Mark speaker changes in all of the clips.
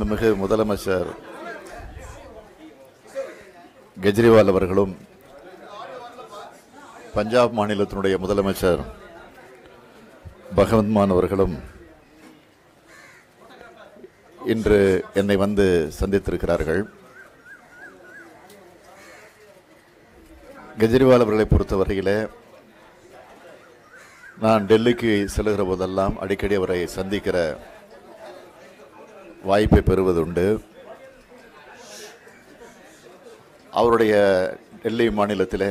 Speaker 1: மாண்புமிகு முதலமைச்சர் கெஜ்ரிவால் அவர்களும் பஞ்சாப் மாநிலத்தினுடைய முதலமைச்சர் பகவந்த் மான் அவர்களும் இன்று என்னை வந்து சந்தித்திருக்கிறார்கள். கெஜ்ரிவால் அவர்களை பொறுத்தவரையிலே நான் டெல்லிக்கு செல்கிற போதெல்லாம் அடிக்கடி அவரை சந்திக்கிற வாய்ப்பை பெறுவதுண்டு. அவருடைய டெல்லி மாநிலத்தில்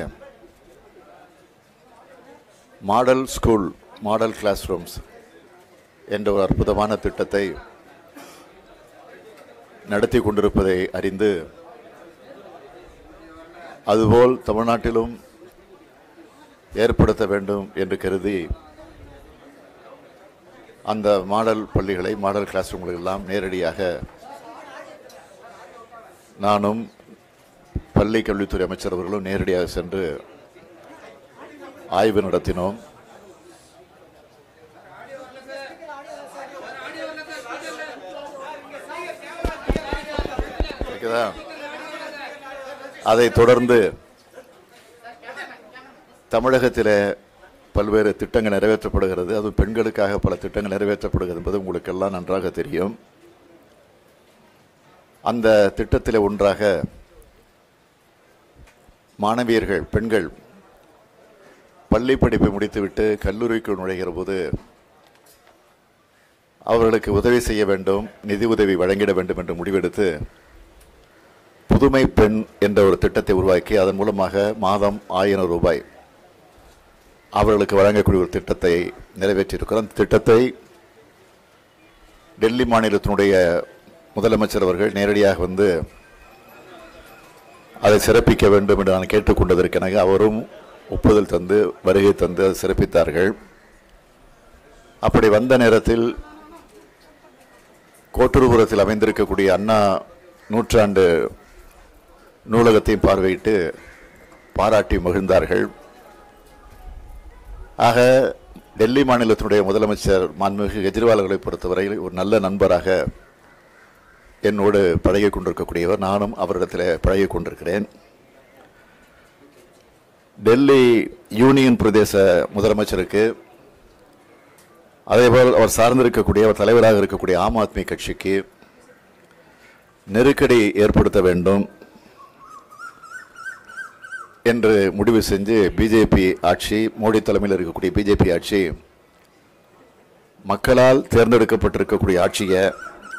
Speaker 1: model school model classrooms என்ற ஒரு அற்புதமான திட்டத்தை நடத்தி கொண்டிருப்பதை அறிந்து அதுபோல் தமிழ்நாட்டிலும் ஏற்படுத்த வேண்டும் என்று கருதி அந்த மாடல் பள்ளிகளை மாடல் கிளாஸ் ரூம்களை நேரடியாக நானும் பள்ளி கல்வித்துறை அமைச்சர் அவர்களும் நேரடியாக சென்று ஆய்வு நடத்தினோம். அதை அதைத் தொடர்ந்து தமிழகத்தில் பல்வேறு திட்டங்கள் நிறைவேற்றப்படுகிறது. அதுவும் பெண்களுக்காக பல திட்டங்கள் நிறைவேற்றப்படுகிறது என்பது உங்களுக்கெல்லாம் நன்றாக தெரியும். அந்த திட்டத்தில் ஒன்றாக மாணவியர்கள் பெண்கள் பள்ளி படிப்பை முடித்துவிட்டு கல்லூரிக்கு நுழைகிற போது அவர்களுக்கு உதவி செய்ய வேண்டும் நிதி உதவி வழங்கிட வேண்டும் என்று முடிவெடுத்து புதுமை பெண் என்ற ஒரு திட்டத்தை உருவாக்கி அதன் மூலமாக மாதம் ஆயிரம் ரூபாய் அவர்களுக்கு வழங்கக்கூடிய ஒரு திட்டத்தை நிறைவேற்றியிருக்கிறோம். அந்த திட்டத்தை டெல்லி மாநிலத்தினுடைய முதலமைச்சர் அவர்கள் நேரடியாக வந்து அதை சிறப்பிக்க வேண்டும் என்று நான் கேட்டுக்கொண்டதற்கெனக அவரும் ஒப்புதல் தந்து வருகை தந்து அதை சிறப்பித்தார்கள். அப்படி வந்த நேரத்தில் கோட்டூர்புரத்தில் அமைந்திருக்கக்கூடிய அண்ணா நூற்றாண்டு நூலகத்தையும் பார்வையிட்டு பாராட்டி மகிழ்ந்தார்கள். ஆக டெல்லி மாநிலத்தினுடைய முதலமைச்சர் மாண்புமிகு கெஜ்ரிவால் அவர்களை பொறுத்தவரையில் ஒரு நல்ல நண்பராக என்னோடு பழகி கொண்டிருக்கக்கூடியவர். நானும் அவரிடத்தில் பழகி கொண்டிருக்கிறேன். டெல்லி யூனியன் பிரதேச முதலமைச்சருக்கு அதேபோல் அவர் சார்ந்திருக்கக்கூடிய அவர் தலைவராக இருக்கக்கூடிய ஆம் ஆத்மி கட்சிக்கு நெருக்கடி ஏற்படுத்த வேண்டும். என்று முடிவு செஞ்சு பிஜேபி ஆட்சி மோடி தலைமையில் இருக்கக்கூடிய பிஜேபி ஆட்சி மக்களால் தேர்ந்தெடுக்கப்பட்டிருக்கக்கூடிய ஆட்சியை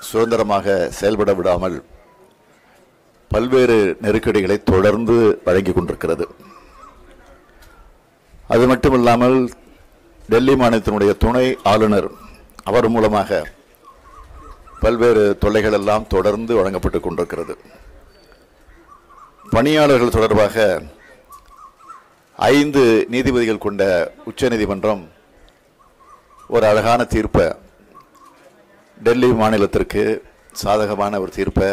Speaker 1: சுதந்திரமாக செயல்பட விடாமல் பல்வேறு நெருக்கடிகளை தொடர்ந்து வழங்கி கொண்டிருக்கிறது. அது மட்டுமில்லாமல் டெல்லி மாநிலத்தினுடைய துணை ஆளுநர் அவர் மூலமாக பல்வேறு தொல்லைகள் எல்லாம் தொடர்ந்து வழங்கப்பட்டு கொண்டிருக்கிறது. பணியாளர்கள் தொடர்பாக ஐந்து நீதிபதிகள் கொண்ட உச்சநீதிமன்றம் ஒரு அழகான தீர்ப்பை டெல்லி மாநிலத்திற்கு சாதகமான ஒரு தீர்ப்பை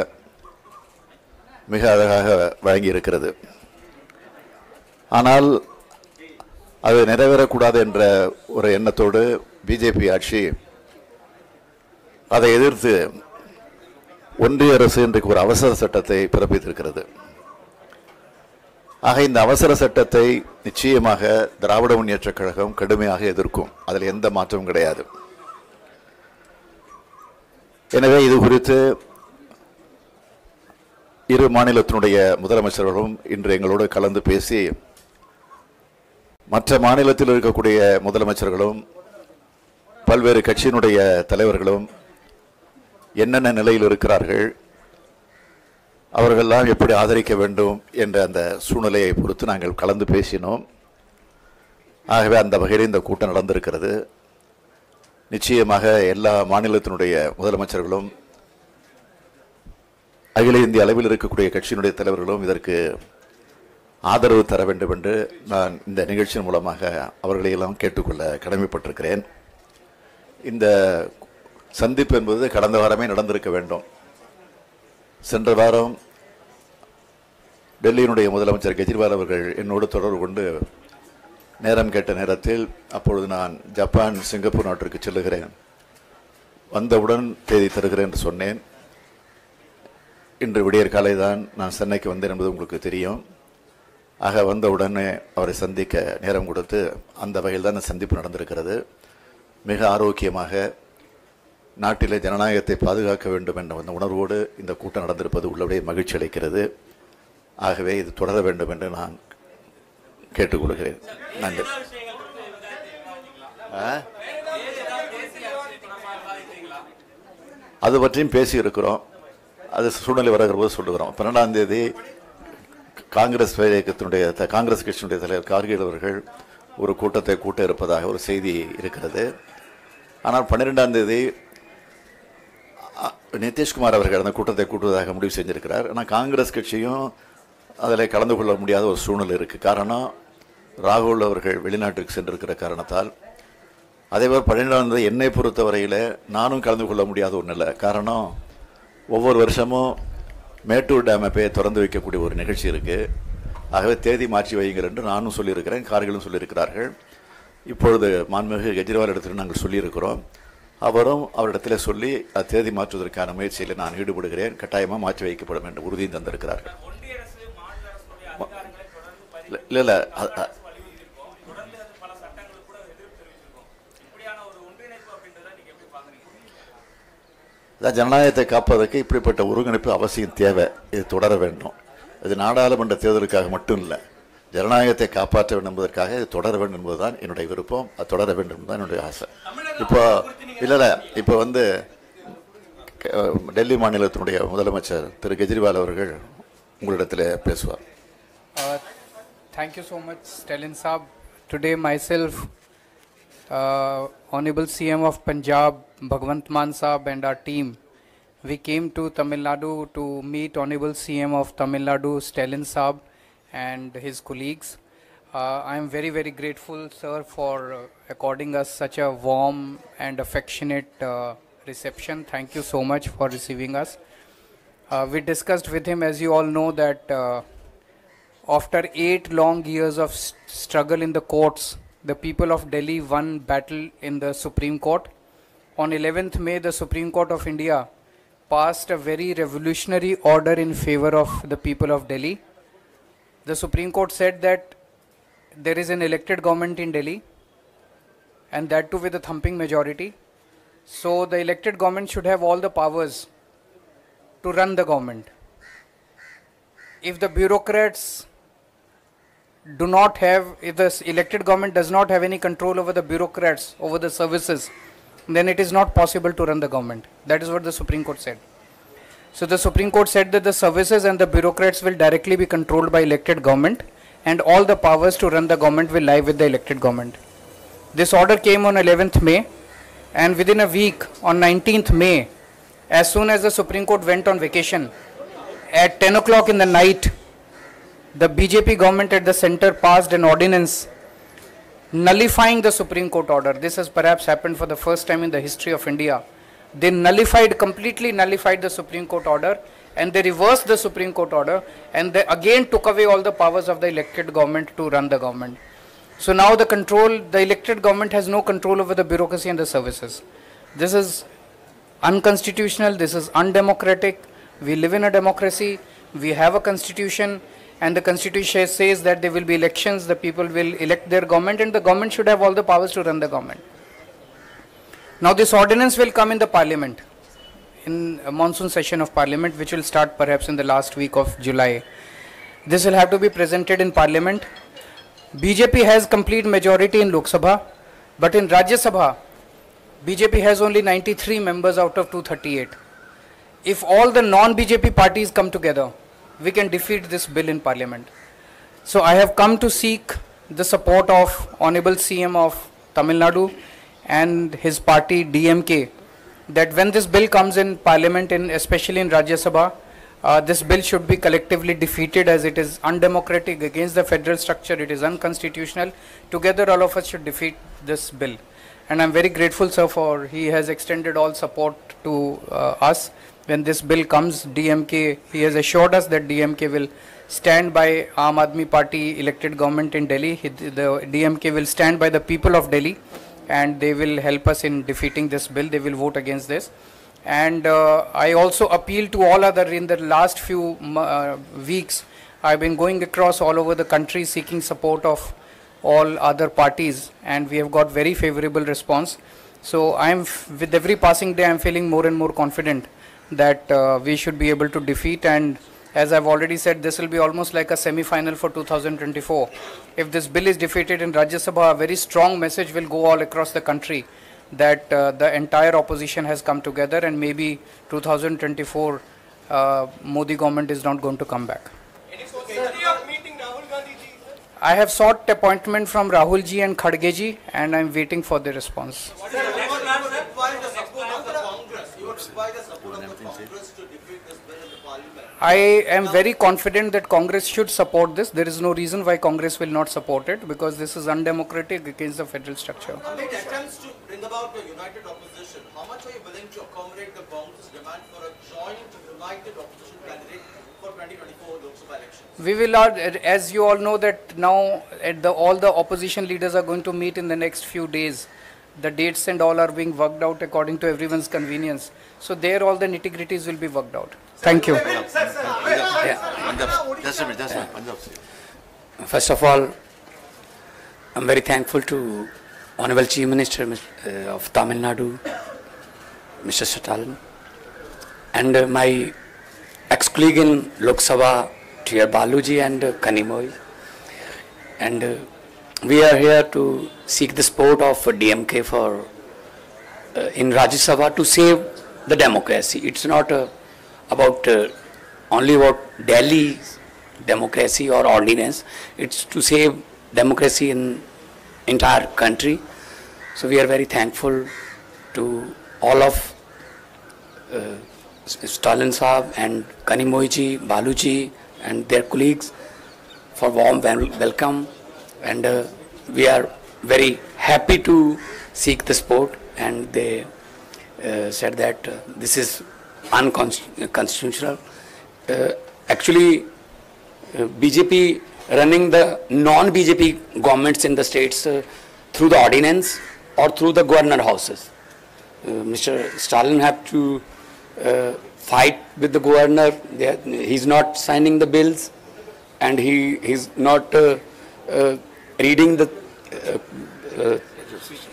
Speaker 1: மிக அழகாக வழங்கியிருக்கிறது. ஆனால் அது நிறைவேறக்கூடாது என்ற ஒரு எண்ணத்தோடு பிஜேபி ஆட்சி அதை எதிர்த்து ஒன்றிய அரசு இன்றைக்கு ஒரு அவசர சட்டத்தை பிறப்பித்திருக்கிறது. ஆக இந்த அவசர சட்டத்தை நிச்சயமாக திராவிட முன்னேற்றக் கழகம் கடுமையாக எதிர்க்கும். அதில் எந்த மாற்றமும் கிடையாது. எனவே இது குறித்து இரு மாநிலத்தினுடைய முதலமைச்சர்களும் இன்று எங்களோடு கலந்து பேசி மற்ற மாநிலத்தில் இருக்கக்கூடிய முதலமைச்சர்களும் பல்வேறு கட்சியினுடைய தலைவர்களும் என்னென்ன நிலையில் இருக்கிறார்கள் அவர்களெல்லாம் எப்படி ஆதரிக்க வேண்டும் என்ற அந்த சூழ்நிலையை பொறுத்து நாங்கள் கலந்து பேசினோம். ஆகவே அந்த வகையில் இந்த கூட்டம் நடந்திருக்கிறது. நிச்சயமாக எல்லா மாநிலத்தினுடைய முதலமைச்சர்களும் அகில இந்திய அளவில் இருக்கக்கூடிய கட்சியினுடைய தலைவர்களும் இதற்கு ஆதரவு தர வேண்டும் என்று நான் இந்த நிகழ்ச்சியின் மூலமாக அவர்களையெல்லாம் கேட்டுக்கொள்ள கடமைப்பட்டிருக்கிறேன். இந்த சந்திப்பு என்பது கடந்த வாரமே நடந்திருக்க வேண்டும். சென்ற வாரம் டெல்லியினுடைய முதலமைச்சர் கெஜ்ரிவால் அவர்கள் என்னோடு தொடர்பு கொண்டு நேரம் கேட்ட நேரத்தில் அப்பொழுது நான் ஜப்பான் சிங்கப்பூர் நாட்டிற்கு செல்லுகிறேன். வந்தவுடன் தேதி தருகிறேன் என்று சொன்னேன். இன்று விடியற் காலை தான் நான் சென்னைக்கு வந்தேன் என்பது உங்களுக்கு தெரியும். ஆக வந்தவுடனே அவரை சந்திக்க நேரம் கொடுத்து அந்த வகையில் தான் இந்த சந்திப்பு நடந்திருக்கிறது. மிக ஆரோக்கியமாக நாட்டிலே ஜனநாயகத்தை பாதுகாக்க வேண்டும் என்ற அந்த உணர்வோடு இந்த கூட்டம் நடந்திருப்பது உள்ளபடியே மகிழ்ச்சி அளிக்கிறது. ஆகவே இது தொடர வேண்டும் என்று நான் கேட்டுக்கொள்கிறேன். நன்றி. ஆ? அது பற்றியும் பேசியிருக்கிறோம். அது சூழ்நிலை வருகிற போது சொல்லுகிறோம். பன்னெண்டாம் தேதி காங்கிரஸ் இயக்கத்தினுடைய காங்கிரஸ் கட்சியினுடைய தலைவர் கார்கில் அவர்கள் ஒரு கூட்டத்தை கூட்ட இருப்பதாக ஒரு செய்தி இருக்கிறது. ஆனால் பன்னிரெண்டாம் தேதி நிதிஷ்குமார் அவர்கள் அந்த கூட்டத்தை கூட்டுவதாக முடிவு செஞ்சிருக்கிறார். ஆனால் காங்கிரஸ் கட்சியும் அதில் கலந்து கொள்ள முடியாத ஒரு சூழ்நிலை இருக்குது காரணம் ராகுல் அவர்கள் வெளிநாட்டுக்கு சென்றிருக்கிற காரணத்தால் அதேபோல் பன்னிரெண்டாம் தேதி என்னை பொறுத்தவரையில் நானும் கலந்து கொள்ள முடியாத ஒன்றும் இல்லை காரணம் ஒவ்வொரு வருஷமும் மேட்டூர் டேமை போய் திறந்து வைக்கக்கூடிய ஒரு நிகழ்ச்சி இருக்குது ஆகவே தேதி மாற்றி வையுங்கள் என்று நானும் சொல்லியிருக்கிறேன் கார்களும் சொல்லியிருக்கிறார்கள். இப்பொழுது மாண்புமிகு கெஜ்ரிவால் இடத்துல நாங்கள் சொல்லியிருக்கிறோம். அவரும் அவரிடத்தில் சொல்லி தேதி மாற்றுவதற்கான முயற்சியில் நான் ஈடுபடுகிறேன் கட்டாயமாக மாற்றி வைக்கப்படும் என்று உறுதியும் தந்திருக்கிறார்கள். இல்லை இல்லை ஜனநாயகத்தை காப்பதற்கு இப்படிப்பட்ட ஒருங்கிணைப்பு அவசியம் தேவை. இது தொடர வேண்டும். இது நாடாளுமன்ற தேர்தலுக்காக மட்டும் இல்லை ஜனநாயகத்தை காப்பாற்ற வேண்டும் என்பதற்காக இது தொடர வேண்டும் என்பதுதான் என்னுடைய விருப்பம். அது தொடர வேண்டும் என்பதுதான் என்னுடைய ஆசை. இப்போ இல்லை இல்லை இப்போ வந்து டெல்லி மாநிலத்தினுடைய முதலமைச்சர் திரு கெஜ்ரிவால் அவர்கள் உங்களிடத்தில் பேசுவார்.
Speaker 2: Thank you so much, Stalin Saab. Today, myself, uh, Honorable CM of Punjab, Bhagwant Man Saab, and our team, we came to Tamil Nadu to meet Honorable CM of Tamil Nadu, Stalin Saab, and his colleagues. Uh, I am very, very grateful, sir, for uh, according us such a warm and affectionate uh, reception. Thank you so much for receiving us. Uh, we discussed with him, as you all know, that. After eight long years of struggle in the courts, the people of Delhi won battle in the Supreme Court. On 11th May, the Supreme Court of India passed a very revolutionary order in favor of the people of Delhi. The Supreme Court said that there is an elected government in Delhi, and that too with a thumping majority. So the elected government should have all the powers to run the government. If the bureaucrats do not have, if the elected government does not have any control over the bureaucrats, over the services, then it is not possible to run the government. That is what the Supreme Court said. So the Supreme Court said that the services and the bureaucrats will directly be controlled by elected government and all the powers to run the government will lie with the elected government. This order came on 11th May and within a week on 19th May, as soon as the Supreme Court went on vacation, at 10 o'clock in the night, the BJP government at the center passed an ordinance nullifying the Supreme Court order. This has perhaps happened for the first time in the history of India. They nullified, completely nullified the Supreme Court order and they reversed the Supreme Court order and they again took away all the powers of the elected government to run the government. So now the control, the elected government has no control over the bureaucracy and the services. This is unconstitutional, this is undemocratic. We live in a democracy, we have a constitution, and the constitution says that there will be elections, the people will elect their government, and the government should have all the powers to run the government. Now, this ordinance will come in the parliament, in a monsoon session of parliament, which will start perhaps in the last week of July. This will have to be presented in parliament. BJP has complete majority in Lok Sabha, but in Rajya Sabha, BJP has only 93 members out of 238. If all the non BJP parties come together, we can defeat this bill in parliament. So I have come to seek the support of Honorable CM of Tamil Nadu and his party DMK that when this bill comes in parliament, in, especially in Rajya Sabha, uh, this bill should be collectively defeated as it is undemocratic against the federal structure, it is unconstitutional. Together, all of us should defeat this bill. And I'm very grateful, sir, for he has extended all support to uh, us. When this bill comes, DMK, he has assured us that DMK will stand by Aam Admi Party elected government in Delhi. He- The DMK will stand by the people of Delhi and they will help us in defeating this bill. They will vote against this. And uh, I also appeal to all other in the last few uh, weeks. I've been going across all over the country seeking support of all other parties, and we have got very favorable response. So I'm with every passing day, I'm feeling more and more confident that uh, we should be able to defeat. And as I've already said, this will be almost like a semi-final for 2024. If this bill is defeated in Rajya Sabha, a very strong message will go all across the country that uh, the entire opposition has come together, and maybe 2024 uh, Modi government is not going to come back.
Speaker 3: Any of meeting Rahul Gandhi ji? sir?
Speaker 2: I have sought appointment from Rahul ji and Khadge ji, and I'm waiting for the response.
Speaker 3: Parliament.
Speaker 2: I am very confident that Congress should support this. There is no reason why Congress will not support it because this is undemocratic against the federal structure.
Speaker 3: Amid attempts to bring about a united opposition, how much are you willing to accommodate the Congress demand for a joint united opposition candidate for 2024 Lok Sabha elections?
Speaker 2: We will, as you all know, that now at the, all the opposition leaders are going to meet in the next few days the dates and all are being worked out according to everyone's convenience. So there all the nitty-gritties will be worked out. Thank you.
Speaker 4: First of all, I'm very thankful to Honorable Chief Minister uh, of Tamil Nadu, Mr. Satalan, and uh, my ex-colleague in Lok Sabha, Tier Baluji and uh, Kanimoy, and we are here to seek the support of DMK for uh, in Rajya Sabha to save the democracy. It's not uh, about uh, only about Delhi democracy or ordinance. It's to save democracy in entire country. So we are very thankful to all of uh, Stalin Saab and Kanimoyji, Baluji and their colleagues for warm wel- welcome and uh, we are very happy to seek the support and they uh, said that uh, this is unconstitutional. Uh, actually, uh, BJP running the non-BJP governments in the states uh, through the ordinance or through the governor houses. Mr. Stalin have to fight with the governor. He's not signing the bills, and he is not uh, reading the uh, uh,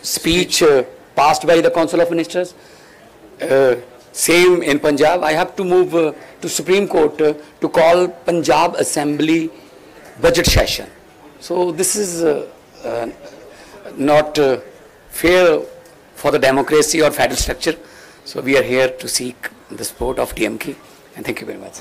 Speaker 4: speech uh, passed by the Council of Ministers. Uh, same in Punjab. I have to move to Supreme Court to call Punjab Assembly budget session. So this is not fair for the democracy or federal structure. So we are here to seek the support of DMK. And thank you very much.